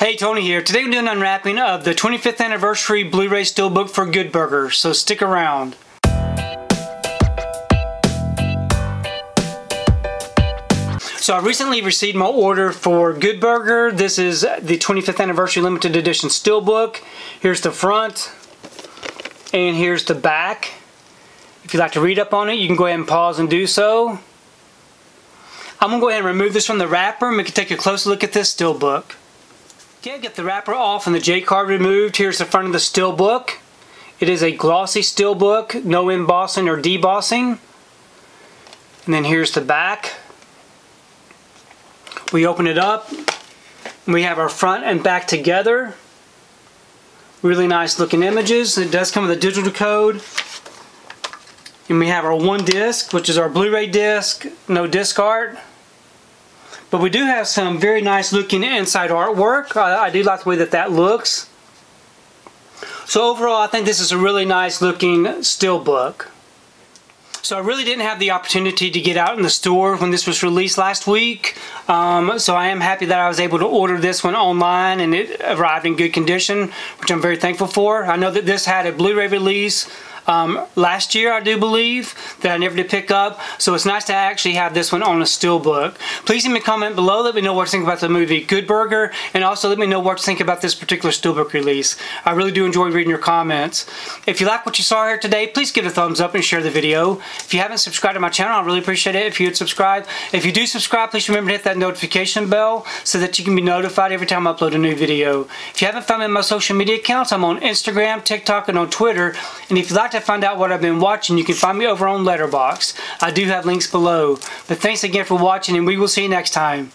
Hey, Tony here. Today we're doing an unwrapping of the 25th anniversary Blu-ray Steelbook for Good Burger, so stick around. So I recently received my order for Good Burger. This is the 25th anniversary limited edition Steelbook. Here's the front, and here's the back. If you'd like to read up on it, you can go ahead and pause and do so. I'm to go ahead and remove this from the wrapper and we can take a closer look at this Steelbook. Okay, get the wrapper off and the J card removed. Here's the front of the Steelbook. It is a glossy Steelbook, no embossing or debossing. And then here's the back. We open it up. We have our front and back together. Really nice looking images. It does come with a digital code. And we have our one disc, which is our Blu-ray disc, no disc art. But we do have some very nice looking inside artwork. I, I do like the way that that looks. So overall, I think this is a really nice looking Steelbook. So I really didn't have the opportunity to get out in the store when this was released last week. Um, so I am happy that I was able to order this one online and it arrived in good condition, which I'm very thankful for. I know that this had a Blu-ray release um, last year, I do believe, that I never did pick up. So it's nice to actually have this one on a steelbook. Please leave me a comment below. Let me know what you think about the movie Good Burger, and also let me know what you think about this particular steelbook release. I really do enjoy reading your comments. If you like what you saw here today, please give it a thumbs up and share the video. If you haven't subscribed to my channel, I really appreciate it if you would subscribe. If you do subscribe, please remember to hit that notification bell so that you can be notified every time I upload a new video. If you haven't found me on my social media accounts, I'm on Instagram, TikTok, and on Twitter. And if you'd like to find out what I've been watching, you can find me over on Letterboxd. I do have links below. But thanks again for watching, and we will see you next time.